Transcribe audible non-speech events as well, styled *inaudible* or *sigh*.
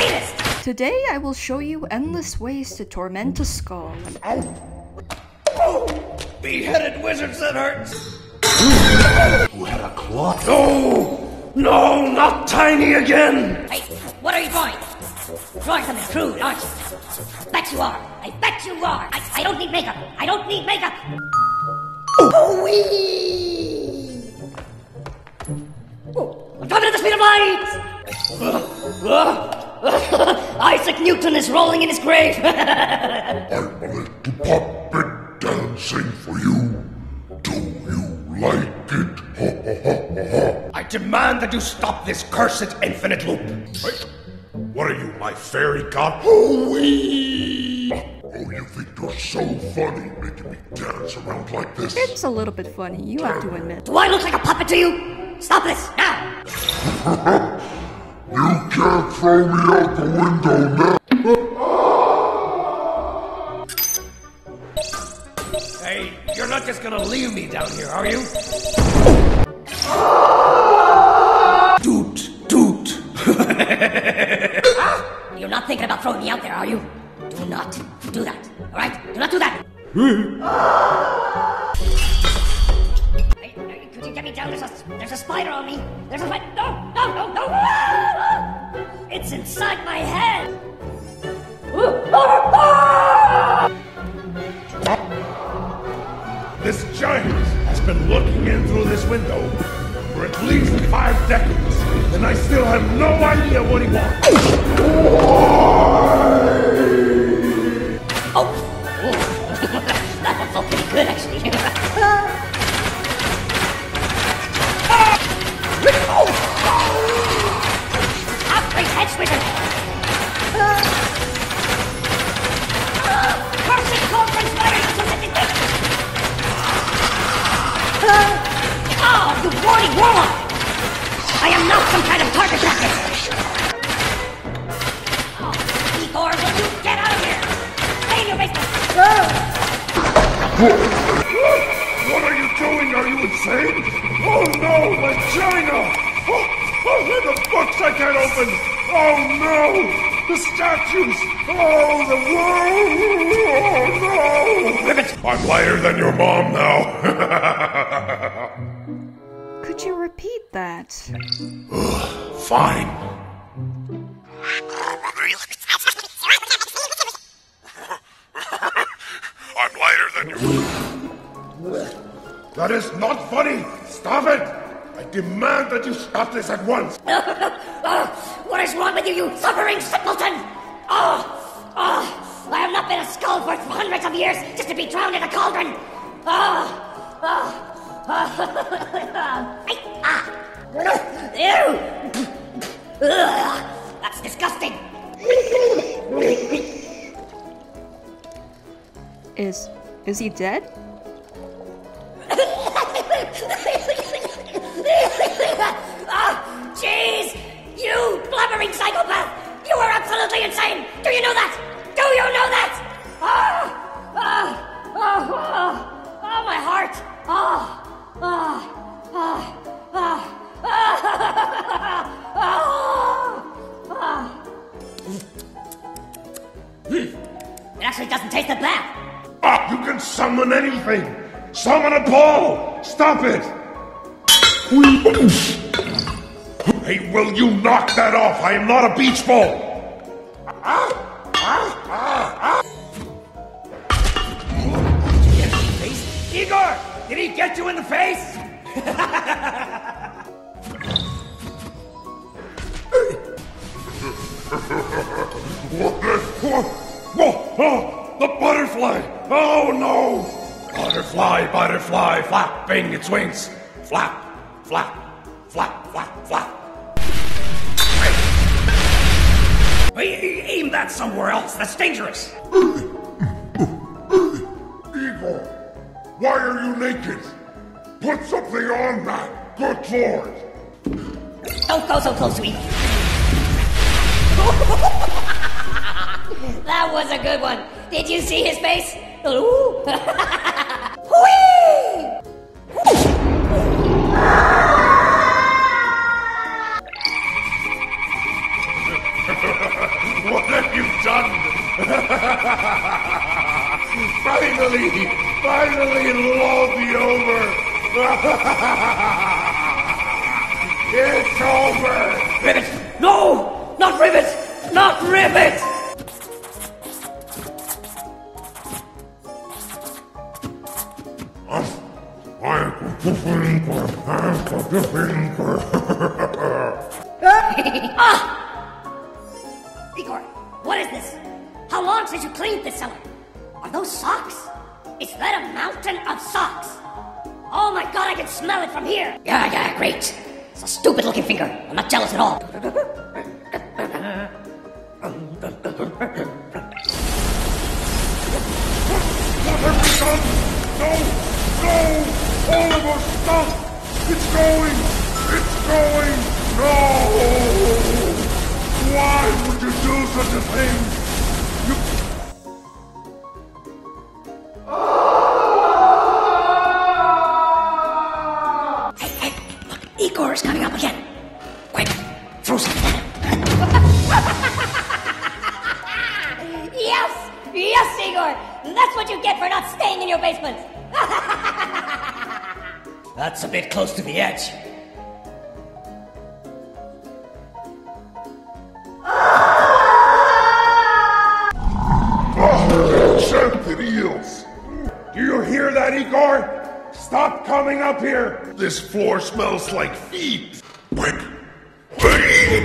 sadist! Today I will show you endless ways to torment a skull. And beheaded wizards that hurts. Who had a cloth? No! No, not tiny again! Hey, what are you drawing? Drawing something crude, aren't you? I Bet you are. I bet you are. I, I don't need makeup. I don't need makeup. Oh, wee! Oh, I'm coming at the speed of light! Uh, uh, *laughs* Isaac Newton is rolling in his grave. *laughs* I wanted to puppet dancing for you. Do you like it? Ha ha ha ha I demand that you stop this cursed infinite loop. ha. What are you, my fairy god? Hooey! Oh, you think you're so funny making me dance around like this? It's a little bit funny, you have to admit. Do I look like a puppet to you? Stop this, now! *laughs* You can't throw me out the window now. Hey, you're not just gonna leave me down here, are you? Doot, doot. *laughs* You're not thinking about throwing me out there, are you? Do not do that, alright? Do not do that! Down? There's a, there's a spider on me! There's a spider! No, no, no, no! Ah! It's inside my head! This giant has been looking in through this window for at least five decades, and I still have no idea what he wants. What are you doing? Are you insane? Oh no, my China! Oh, oh, and the books I can't open! Oh no! The statues! Oh, the world! Oh no! Ribbit! I'm lighter than your mom now. *laughs* Could you repeat that? Ugh, Fine. That is not funny! Stop it! I demand that you stop this at once! Oh, *laughs* what is wrong with you, you suffering simpleton? Oh, oh, I have not been a skull for hundreds of years just to be drowned in a cauldron. Oh, oh, oh. Ah. *laughs* Ew. Ugh, that's disgusting. Is is he dead? *laughs* Ah, jeez! You blubbering psychopath! You are absolutely insane! Do you know that? Do you know that? Ah! Ah! Ah! Ah! ah my heart! Ah! Ah! Ah! Ah! *laughs* Ah! It actually doesn't taste that bad. Ah, you can summon anything! Summon a ball! Stop it! Hey, will you knock that off? I am not a beach ball! Face? Igor! Did he get you in the face? *laughs* What the? What? Whoa! Oh, the butterfly! Oh no! Butterfly, butterfly, flapping its wings. Flap, flap, flap, flap, flap. Hey, aim that somewhere else. That's dangerous. Igor, why are you naked? Put something on that. Good lord! Don't go so close to me. *laughs* that was a good one. Did you see his face? *laughs* Not Rivet! *laughs* Igor, what is this? How long since you cleaned this cellar? Are those socks? Is that a mountain of socks? Oh my god, I can smell it from here! Yeah, yeah, great. It's a stupid looking finger. I'm not jealous at all. *laughs* What have we done? No! No! All of our stuff! It's going! It's going! No! Why would you do such a thing? Hey, hey, look, Igor is coming up again. Yes! Yes, Igor! That's what you get for not staying in your basement! *laughs* That's a bit close to the edge. Oh, enchanted eels! Do you hear that, Igor? Stop coming up here! This floor smells like feet! Quick! *laughs* Quick!